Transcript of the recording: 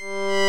Música